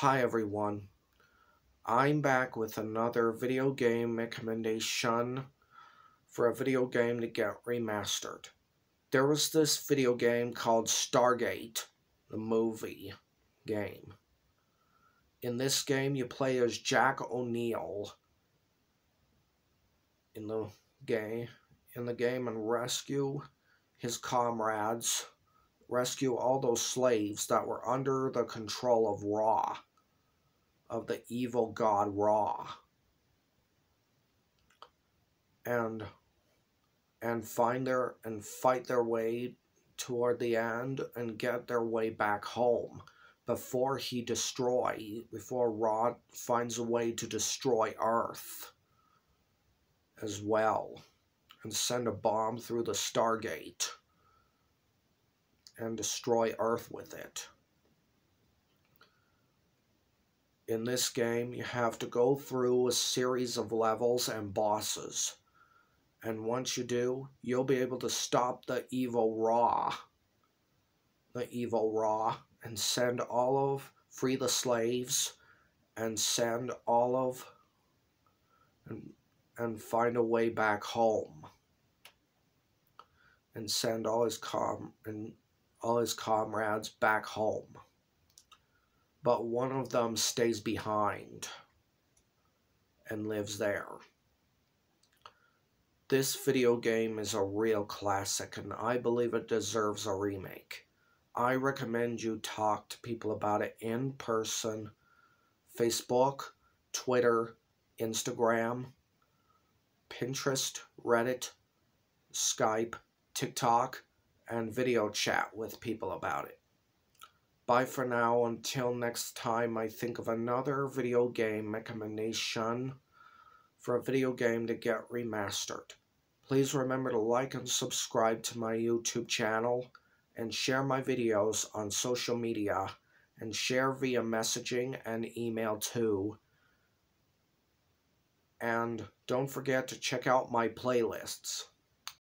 Hi everyone. I'm back with another video game recommendation for a video game to get remastered. There was this video game called Stargate, the movie game. In this game, you play as Jack O'Neill in the game in the game and rescue his comrades, rescue all those slaves that were under the control of Ra, the evil god Ra. And and find their and fight their way toward the end and get their way back home before he destroy before Ra finds a way to destroy Earth as well and send a bomb through the Stargate and destroy Earth with it. In this game, you have to go through a series of levels and bosses. And once you do, you'll be able to stop the evil Ra. The evil Ra. And send all of, free the slaves. And send all of, and, and find a way back home. And send all his com, and all his comrades back home. But one of them stays behind and lives there. This video game is a real classic and I believe it deserves a remake. I recommend you talk to people about it in person, Facebook, Twitter, Instagram, Pinterest, Reddit, Skype, TikTok, and video chat with people about it. Bye for now. Until next time, I think of another video game recommendation for a video game to get remastered. Please remember to like and subscribe to my YouTube channel and share my videos on social media and share via messaging and email too. And don't forget to check out my playlists.